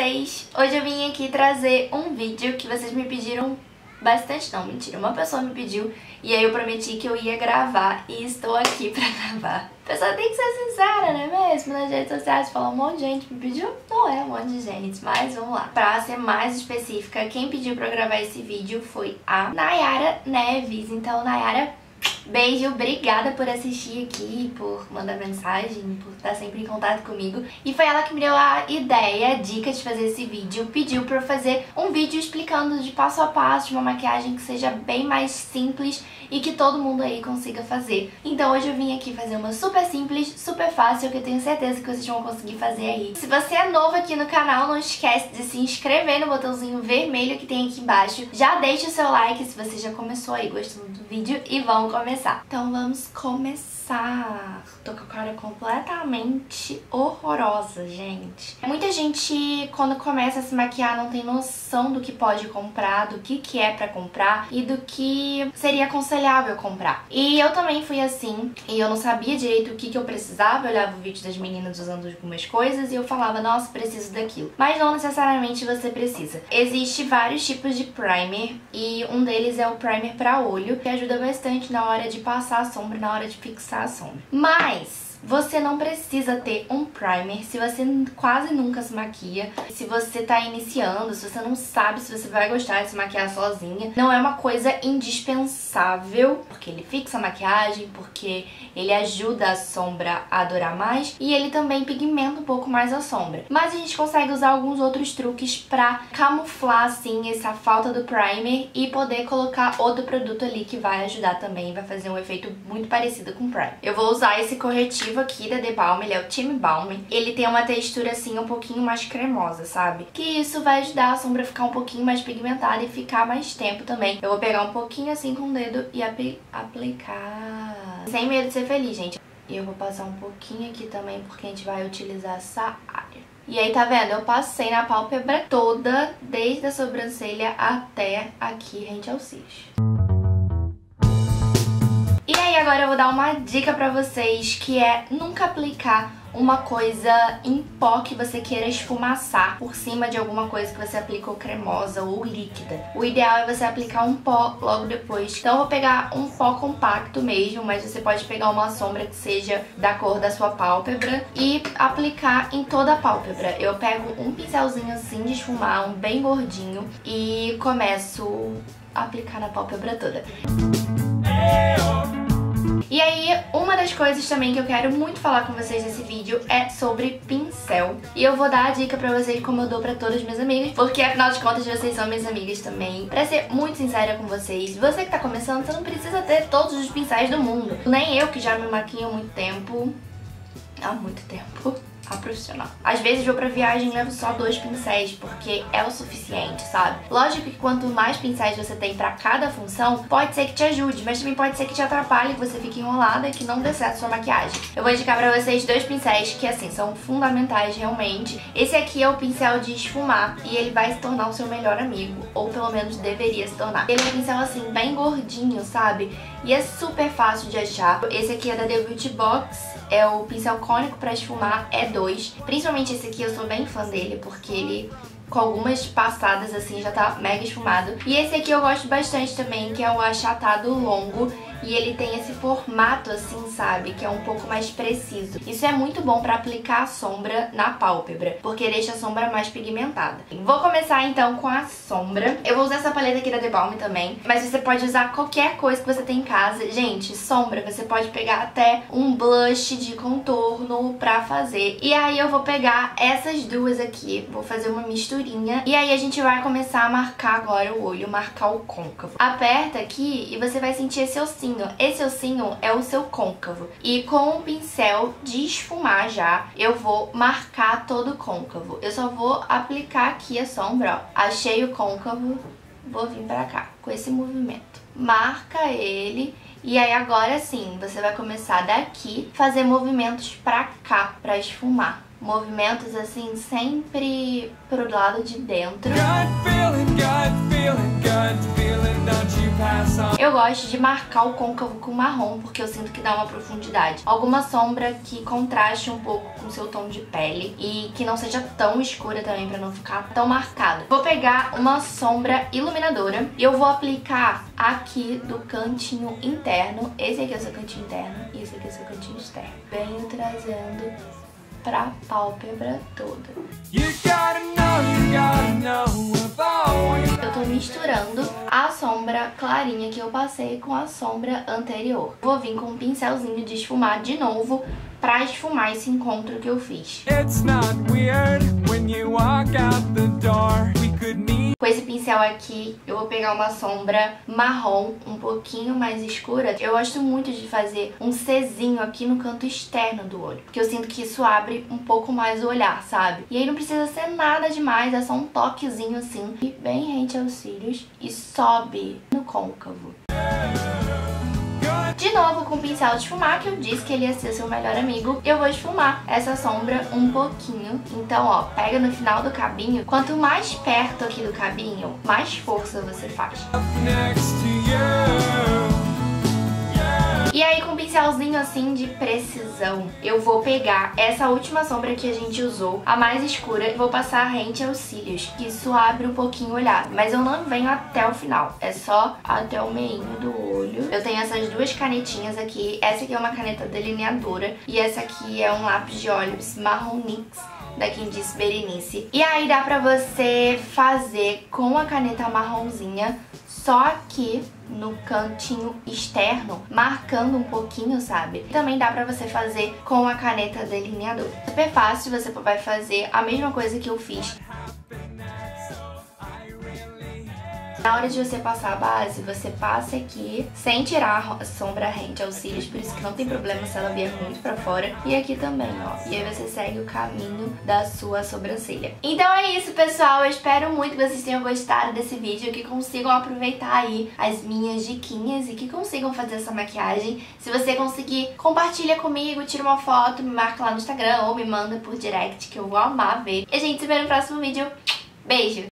vocês? Hoje eu vim aqui trazer um vídeo que vocês me pediram bastante, não, mentira, uma pessoa me pediu e aí eu prometi que eu ia gravar e estou aqui pra gravar. A pessoa tem que ser sincera, né mesmo? Nas redes sociais falar um monte de gente me pediu, não é um monte de gente, mas vamos lá. Pra ser mais específica, quem pediu pra eu gravar esse vídeo foi a Nayara Neves, então Nayara Beijo, obrigada por assistir aqui, por mandar mensagem, por estar sempre em contato comigo. E foi ela que me deu a ideia, a dica de fazer esse vídeo. Pediu pra eu fazer um vídeo explicando de passo a passo de uma maquiagem que seja bem mais simples e que todo mundo aí consiga fazer. Então hoje eu vim aqui fazer uma super simples, super fácil, que eu tenho certeza que vocês vão conseguir fazer aí. Se você é novo aqui no canal, não esquece de se inscrever no botãozinho vermelho que tem aqui embaixo. Já deixa o seu like se você já começou aí gostando do vídeo e vamos começar começar. Então vamos começar. Tô com a cara completamente horrorosa, gente. Muita gente, quando começa a se maquiar, não tem noção do que pode comprar, do que, que é pra comprar e do que seria aconselhável comprar. E eu também fui assim, e eu não sabia direito o que, que eu precisava. Eu olhava o vídeo das meninas usando algumas coisas e eu falava, nossa, preciso daquilo. Mas não necessariamente você precisa. Existe vários tipos de primer e um deles é o primer pra olho, que ajuda bastante na hora de passar a sombra, na hora de fixar a sombra. Mas você não precisa ter um primer se você quase nunca se maquia, se você tá iniciando, se você não sabe se você vai gostar de se maquiar sozinha. Não é uma coisa indispensável, porque ele fixa a maquiagem, porque ele ajuda a sombra a durar mais e ele também pigmenta um pouco mais a sombra. Mas a gente consegue usar alguns outros truques pra camuflar, assim, essa falta do primer e poder colocar outro produto ali que vai ajudar também, vai fazer um efeito muito parecido com o primer. Eu vou usar esse corretivo corretivo aqui da The Balm, ele é o Team Balm. Ele tem uma textura assim um pouquinho mais cremosa, sabe? Que isso vai ajudar a sombra a ficar um pouquinho mais pigmentada e ficar mais tempo também. Eu vou pegar um pouquinho assim com o dedo e aplicar. Sem medo de ser feliz, gente. E eu vou passar um pouquinho aqui também porque a gente vai utilizar essa área. E aí, tá vendo? Eu passei na pálpebra toda, desde a sobrancelha até aqui rente aos cílios agora eu vou dar uma dica pra vocês, que é nunca aplicar uma coisa em pó que você queira esfumaçar por cima de alguma coisa que você aplicou cremosa ou líquida. O ideal é você aplicar um pó logo depois. Então eu vou pegar um pó compacto mesmo, mas você pode pegar uma sombra que seja da cor da sua pálpebra e aplicar em toda a pálpebra. Eu pego um pincelzinho assim de esfumar, um bem gordinho, e começo a aplicar na pálpebra toda. E aí, uma das coisas também que eu quero muito falar com vocês nesse vídeo é sobre pincel. E eu vou dar a dica pra vocês como eu dou pra todas as minhas amigas, porque afinal de contas vocês são minhas amigas também. Pra ser muito sincera com vocês, você que tá começando, você não precisa ter todos os pincéis do mundo. Nem eu que já me maquio há muito tempo, há muito tempo a profissional. Às vezes vou pra viagem e levo só dois pincéis, porque é o suficiente, sabe? Lógico que quanto mais pincéis você tem pra cada função, pode ser que te ajude, mas também pode ser que te atrapalhe, que você fique enrolada e que não dê certo sua maquiagem. Eu vou indicar pra vocês dois pincéis que, assim, são fundamentais realmente. Esse aqui é o pincel de esfumar e ele vai se tornar o seu melhor amigo, ou pelo menos deveria se tornar. Ele é um pincel, assim, bem gordinho, sabe? E é super fácil de achar. Esse aqui é da The Beauty Box é o pincel cônico para esfumar E2. Principalmente esse aqui, eu sou bem fã dele, porque ele com algumas passadas assim já tá mega esfumado. E esse aqui eu gosto bastante também, que é o achatado longo e ele tem esse formato assim, sabe? Que é um pouco mais preciso. Isso é muito bom pra aplicar a sombra na pálpebra, porque deixa a sombra mais pigmentada. Vou começar então com a sombra. Eu vou usar essa paleta aqui da The Balm também, mas você pode usar qualquer coisa que você tem em casa. Gente, sombra, você pode pegar até um blush de contorno pra fazer. E aí eu vou pegar essas duas aqui, vou fazer uma misturinha. E aí a gente vai começar a marcar agora o olho, marcar o côncavo. Aperta aqui e você vai sentir esse ossinho ossinho. Esse ossinho é o seu côncavo. E com o pincel de esfumar já, eu vou marcar todo o côncavo. Eu só vou aplicar aqui a sombra, ó. Achei o côncavo, vou vir pra cá com esse movimento. Marca ele e aí agora sim, você vai começar daqui fazer movimentos pra cá, pra esfumar. Movimentos assim sempre pro lado de dentro. God feeling, God feeling, God feeling. Eu gosto de marcar o côncavo com marrom, porque eu sinto que dá uma profundidade. Alguma sombra que contraste um pouco com o seu tom de pele e que não seja tão escura também pra não ficar tão marcado. Vou pegar uma sombra iluminadora e eu vou aplicar aqui do cantinho interno. Esse aqui é o seu cantinho interno e esse aqui é o seu cantinho externo. Venho trazendo pra pálpebra toda. Eu tô misturando a sombra clarinha que eu passei com a sombra anterior. Vou vir com um pincelzinho de esfumar de novo pra esfumar esse encontro que eu fiz. Com esse pincel aqui, eu vou pegar uma sombra marrom, um pouquinho mais escura. Eu gosto muito de fazer um Czinho aqui no canto externo do olho, porque eu sinto que isso abre um pouco mais o olhar, sabe? E aí não precisa ser nada demais, é só um toquezinho assim, bem rente aos cílios e sobe no côncavo. De novo com o pincel de esfumar, que eu disse que ele ia ser seu melhor amigo, eu vou esfumar essa sombra um pouquinho. Então, ó, pega no final do cabinho. Quanto mais perto aqui do cabinho, mais força você faz. E aí com pincelzinho assim de precisão, eu vou pegar essa última sombra que a gente usou, a mais escura, e vou passar rente aos cílios, que isso abre um pouquinho o olhar. Mas eu não venho até o final, é só até o meinho do olho. Eu tenho essas duas canetinhas aqui, essa aqui é uma caneta delineadora e essa aqui é um lápis de olhos marrom NYX da disse Berenice. E aí dá pra você fazer com a caneta marronzinha só aqui no cantinho externo, marcando um pouquinho, sabe? Também dá pra você fazer com a caneta delineador. Super fácil, você vai fazer a mesma coisa que eu fiz Na hora de você passar a base, você passa aqui sem tirar a sombra rente aos cílios, por isso que não tem problema se ela vier muito pra fora. E aqui também, ó. E aí você segue o caminho da sua sobrancelha. Então é isso, pessoal. Eu espero muito que vocês tenham gostado desse vídeo, que consigam aproveitar aí as minhas diquinhas e que consigam fazer essa maquiagem. Se você conseguir, compartilha comigo, tira uma foto, me marca lá no Instagram ou me manda por direct, que eu vou amar ver. E a gente se vê no próximo vídeo. Beijo!